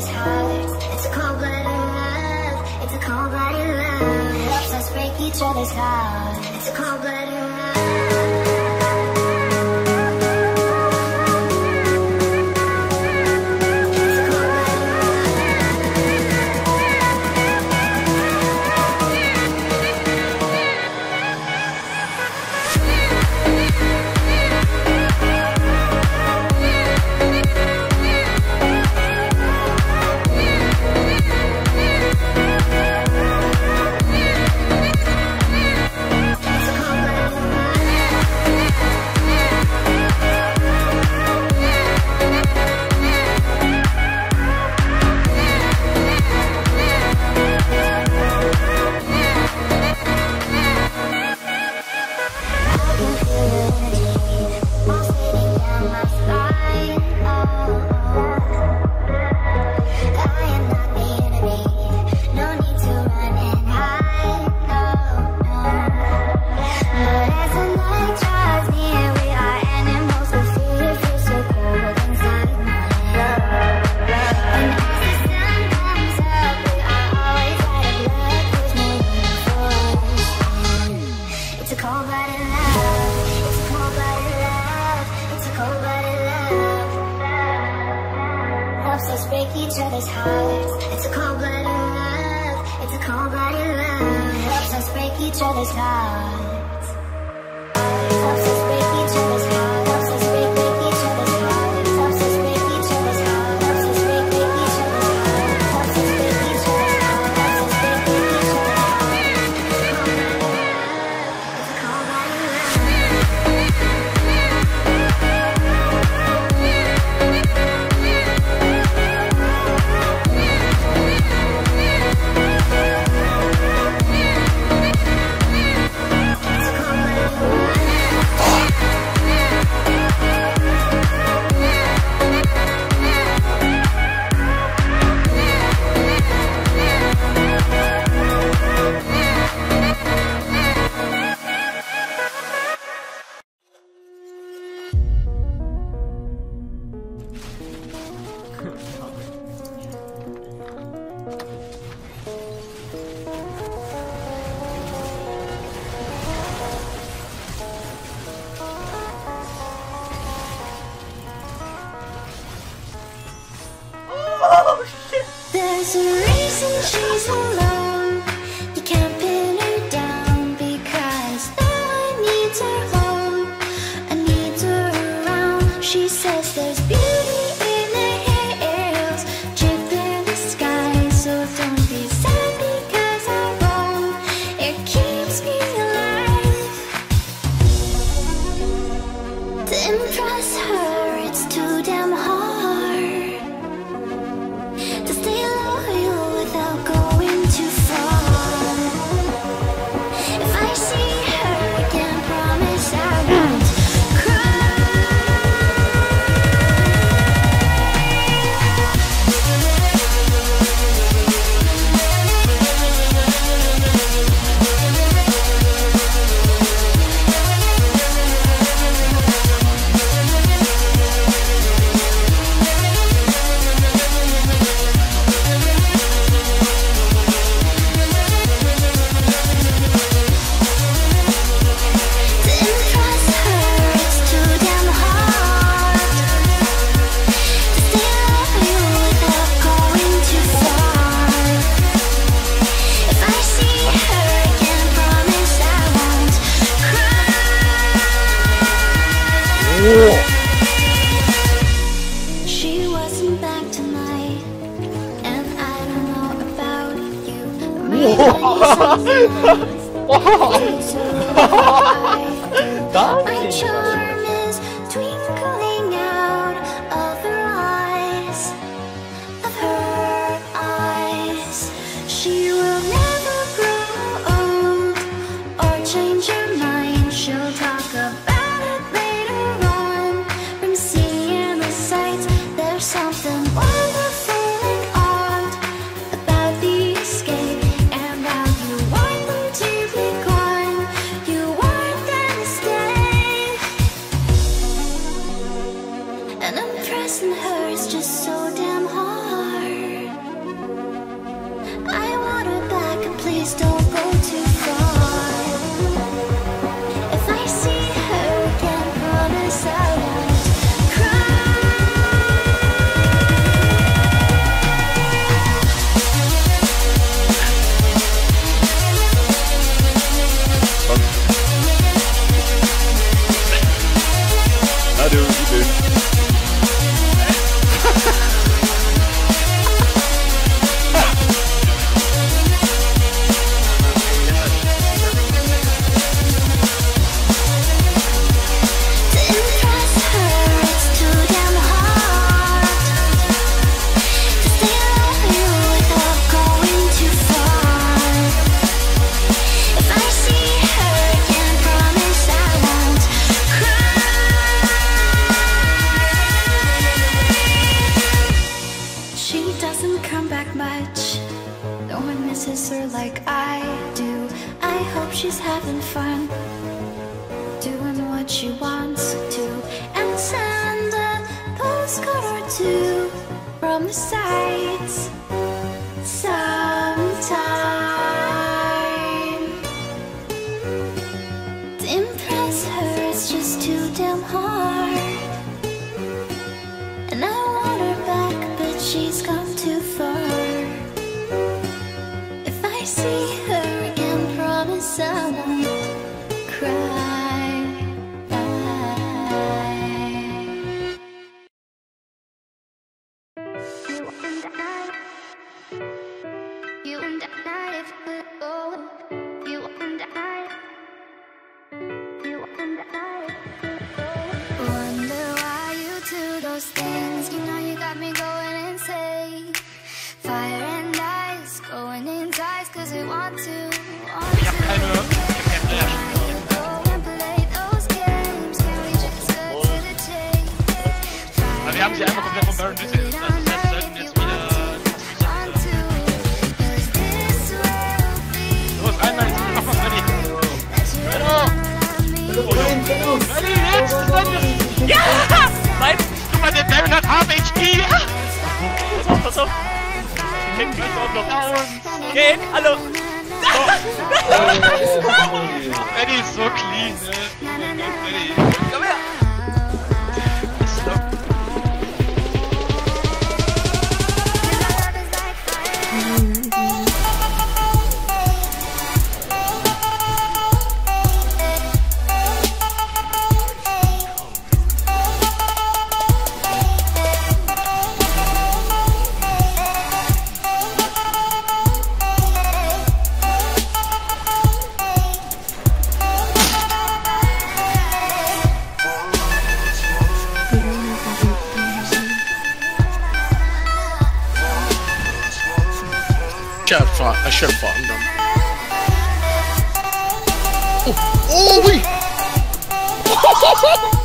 these hearts It's a cold blooded love. It's a cold blooded love. Helps us break each other's hearts. It's a cold blooded love. this time. The a reason she's alive. My charm is twinkling out of her eyes, of her eyes. She will never grow old or change. And oppressing her is just so damn hard. Having fun, doing what she wants to, and send a postcard or two from the sights sometime. To impress her is just too damn hard. And I want her back, but she's gone too far. If I see her again, sie einmal komplett von Baron Dittel. Also das wir sollten jetzt wieder... Los, einmal, mach mal Freddy. Freddy, jetzt, das. Ja! Nein, guck mal, der Baron hat Half HP. Auf, pass auf. Ich kenn gleich auch noch. Okay, hallo. Freddy ist so clean, ne? Freddy. Should have fought. I should have fought him. Dumb. Oh, oh.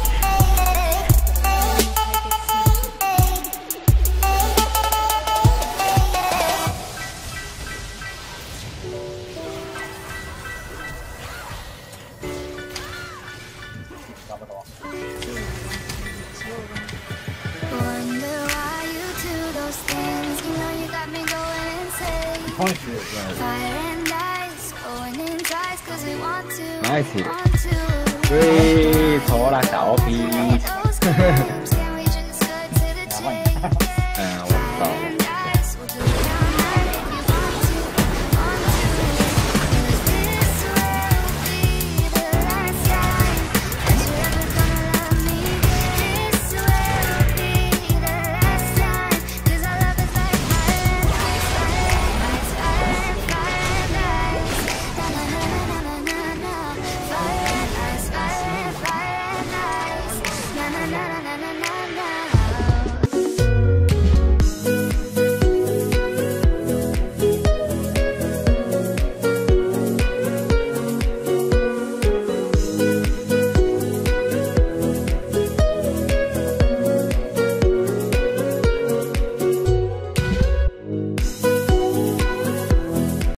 Nice hit. Want to. 追